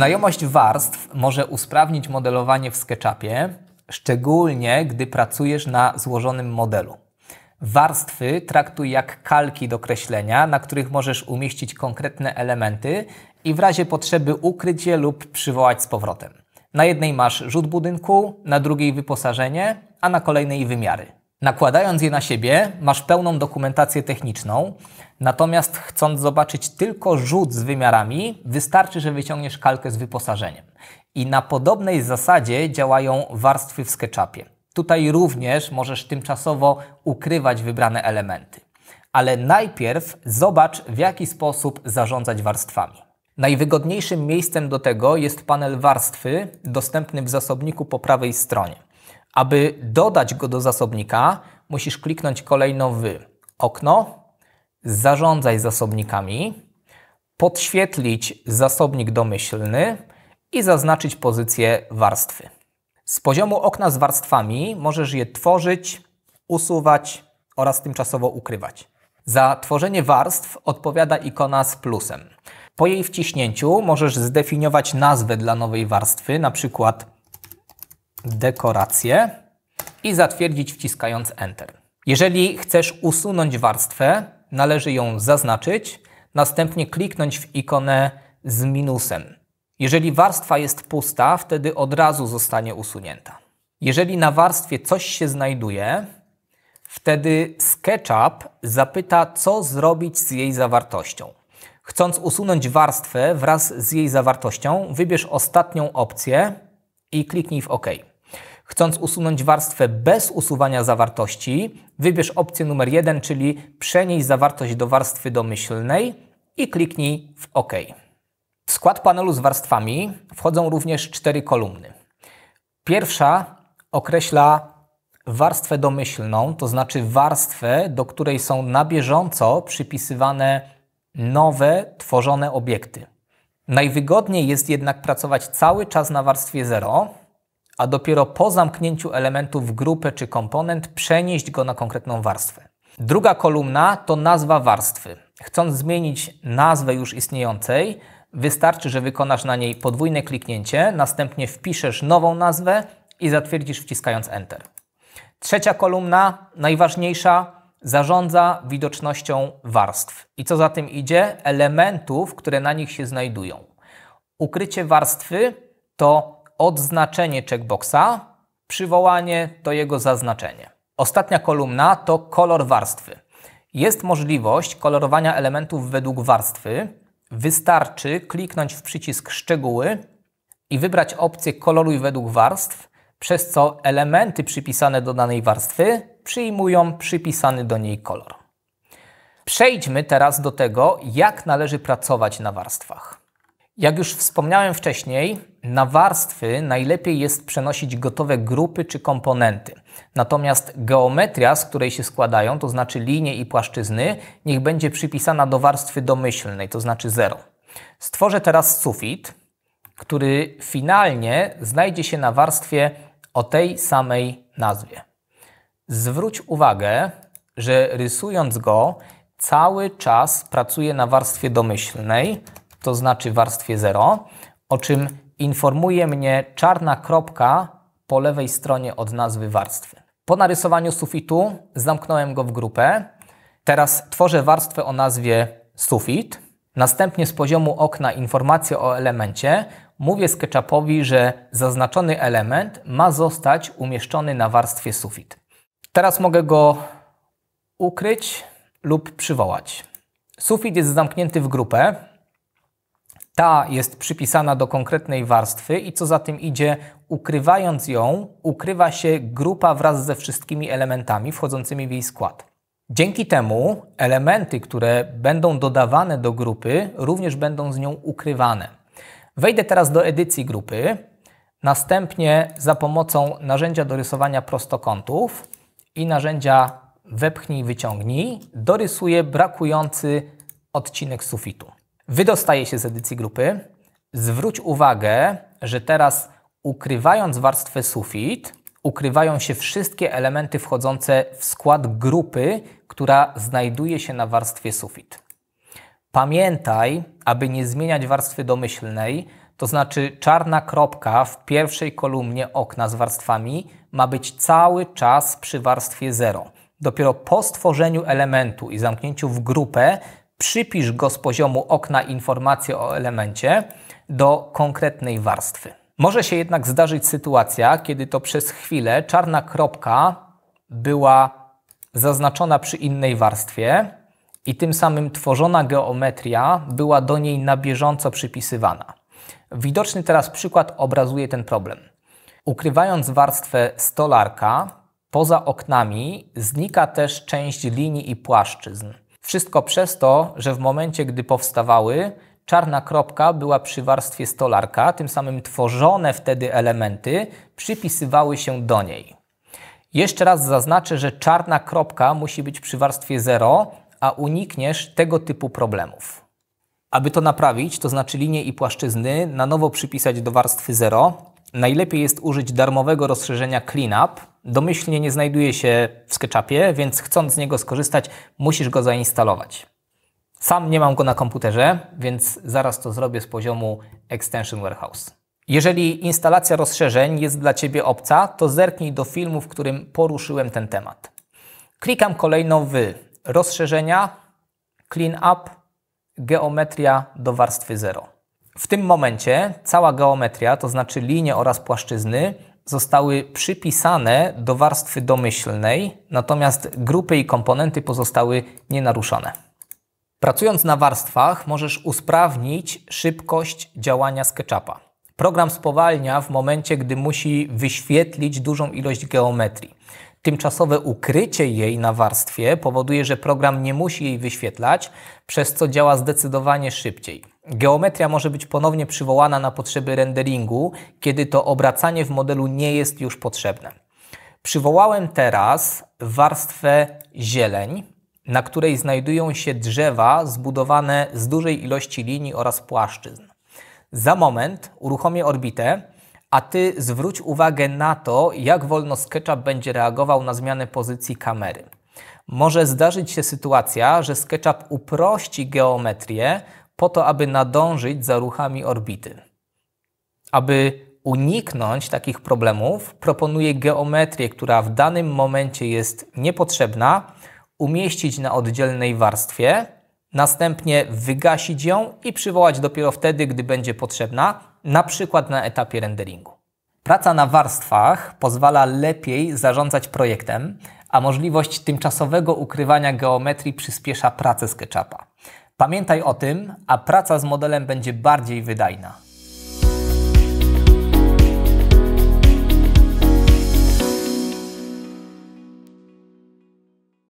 Znajomość warstw może usprawnić modelowanie w SketchUpie, szczególnie gdy pracujesz na złożonym modelu. Warstwy traktuj jak kalki do kreślenia, na których możesz umieścić konkretne elementy i w razie potrzeby ukryć je lub przywołać z powrotem. Na jednej masz rzut budynku, na drugiej wyposażenie, a na kolejnej wymiary. Nakładając je na siebie, masz pełną dokumentację techniczną, natomiast chcąc zobaczyć tylko rzut z wymiarami, wystarczy, że wyciągniesz kalkę z wyposażeniem. I na podobnej zasadzie działają warstwy w SketchUpie. Tutaj również możesz tymczasowo ukrywać wybrane elementy. Ale najpierw zobacz, w jaki sposób zarządzać warstwami. Najwygodniejszym miejscem do tego jest panel warstwy, dostępny w zasobniku po prawej stronie. Aby dodać go do zasobnika, musisz kliknąć kolejno w okno, zarządzaj zasobnikami, podświetlić zasobnik domyślny i zaznaczyć pozycję warstwy. Z poziomu okna z warstwami możesz je tworzyć, usuwać oraz tymczasowo ukrywać. Za tworzenie warstw odpowiada ikona z plusem. Po jej wciśnięciu możesz zdefiniować nazwę dla nowej warstwy, na przykład dekoracje i zatwierdzić wciskając Enter. Jeżeli chcesz usunąć warstwę, należy ją zaznaczyć, następnie kliknąć w ikonę z minusem. Jeżeli warstwa jest pusta, wtedy od razu zostanie usunięta. Jeżeli na warstwie coś się znajduje, wtedy SketchUp zapyta, co zrobić z jej zawartością. Chcąc usunąć warstwę wraz z jej zawartością, wybierz ostatnią opcję i kliknij w OK. Chcąc usunąć warstwę bez usuwania zawartości, wybierz opcję numer 1, czyli przenieść zawartość do warstwy domyślnej i kliknij w OK. W skład panelu z warstwami wchodzą również cztery kolumny. Pierwsza określa warstwę domyślną, to znaczy warstwę, do której są na bieżąco przypisywane nowe, tworzone obiekty. Najwygodniej jest jednak pracować cały czas na warstwie 0, a dopiero po zamknięciu elementu w grupę czy komponent przenieść go na konkretną warstwę. Druga kolumna to nazwa warstwy. Chcąc zmienić nazwę już istniejącej, wystarczy, że wykonasz na niej podwójne kliknięcie, następnie wpiszesz nową nazwę i zatwierdzisz wciskając Enter. Trzecia kolumna, najważniejsza, zarządza widocznością warstw. I co za tym idzie? Elementów, które na nich się znajdują. Ukrycie warstwy to odznaczenie checkboxa, przywołanie to jego zaznaczenie. Ostatnia kolumna to kolor warstwy. Jest możliwość kolorowania elementów według warstwy. Wystarczy kliknąć w przycisk Szczegóły i wybrać opcję Koloruj według warstw, przez co elementy przypisane do danej warstwy przyjmują przypisany do niej kolor. Przejdźmy teraz do tego, jak należy pracować na warstwach. Jak już wspomniałem wcześniej, na warstwy najlepiej jest przenosić gotowe grupy czy komponenty. Natomiast geometria, z której się składają, to znaczy linie i płaszczyzny, niech będzie przypisana do warstwy domyślnej, to znaczy 0. Stworzę teraz sufit, który finalnie znajdzie się na warstwie o tej samej nazwie. Zwróć uwagę, że rysując go, cały czas pracuję na warstwie domyślnej, to znaczy warstwie 0, o czym informuje mnie czarna kropka po lewej stronie od nazwy warstwy. Po narysowaniu sufitu zamknąłem go w grupę. Teraz tworzę warstwę o nazwie sufit. Następnie z poziomu okna informację o elemencie mówię SketchUpowi, że zaznaczony element ma zostać umieszczony na warstwie sufit. Teraz mogę go ukryć lub przywołać. Sufit jest zamknięty w grupę. Ta jest przypisana do konkretnej warstwy i co za tym idzie, ukrywając ją, ukrywa się grupa wraz ze wszystkimi elementami wchodzącymi w jej skład. Dzięki temu elementy, które będą dodawane do grupy, również będą z nią ukrywane. Wejdę teraz do edycji grupy, następnie za pomocą narzędzia do rysowania prostokątów i narzędzia wepchnij, wyciągnij, dorysuję brakujący odcinek sufitu. Wydostaję się z edycji grupy. Zwróć uwagę, że teraz ukrywając warstwę sufit, ukrywają się wszystkie elementy wchodzące w skład grupy, która znajduje się na warstwie sufit. Pamiętaj, aby nie zmieniać warstwy domyślnej, To znaczy czarna kropka w pierwszej kolumnie okna z warstwami ma być cały czas przy warstwie 0. Dopiero po stworzeniu elementu i zamknięciu w grupę przypisz go z poziomu okna informację o elemencie do konkretnej warstwy. Może się jednak zdarzyć sytuacja, kiedy to przez chwilę czarna kropka była zaznaczona przy innej warstwie i tym samym tworzona geometria była do niej na bieżąco przypisywana. Widoczny teraz przykład obrazuje ten problem. Ukrywając warstwę stolarka, poza oknami znika też część linii i płaszczyzn. Wszystko przez to, że w momencie, gdy powstawały, czarna kropka była przy warstwie stolarka, tym samym tworzone wtedy elementy przypisywały się do niej. Jeszcze raz zaznaczę, że czarna kropka musi być przy warstwie 0, a unikniesz tego typu problemów. Aby to naprawić, to znaczy linie i płaszczyzny na nowo przypisać do warstwy 0, najlepiej jest użyć darmowego rozszerzenia CleanUp. Domyślnie nie znajduje się w SketchUpie, więc chcąc z niego skorzystać, musisz go zainstalować. Sam nie mam go na komputerze, więc zaraz to zrobię z poziomu Extension Warehouse. Jeżeli instalacja rozszerzeń jest dla Ciebie obca, to zerknij do filmu, w którym poruszyłem ten temat. Klikam kolejno w rozszerzenia, clean up, geometria do warstwy 0. W tym momencie cała geometria, to znaczy linie oraz płaszczyzny, zostały przypisane do warstwy domyślnej, natomiast grupy i komponenty pozostały nienaruszone. Pracując na warstwach możesz usprawnić szybkość działania SketchUpa. Program spowalnia w momencie, gdy musi wyświetlić dużą ilość geometrii. Tymczasowe ukrycie jej na warstwie powoduje, że program nie musi jej wyświetlać, przez co działa zdecydowanie szybciej. Geometria może być ponownie przywołana na potrzeby renderingu, kiedy to obracanie w modelu nie jest już potrzebne. Przywołałem teraz warstwę zieleń, na której znajdują się drzewa zbudowane z dużej ilości linii oraz płaszczyzn. Za moment uruchomię orbitę, a Ty zwróć uwagę na to, jak wolno SketchUp będzie reagował na zmianę pozycji kamery. Może zdarzyć się sytuacja, że SketchUp uprości geometrię po to, aby nadążyć za ruchami orbity. Aby uniknąć takich problemów, proponuję geometrię, która w danym momencie jest niepotrzebna, umieścić na oddzielnej warstwie, następnie wygasić ją i przywołać dopiero wtedy, gdy będzie potrzebna, na przykład na etapie renderingu. Praca na warstwach pozwala lepiej zarządzać projektem, a możliwość tymczasowego ukrywania geometrii przyspiesza pracę SketchUpa. Pamiętaj o tym, a praca z modelem będzie bardziej wydajna.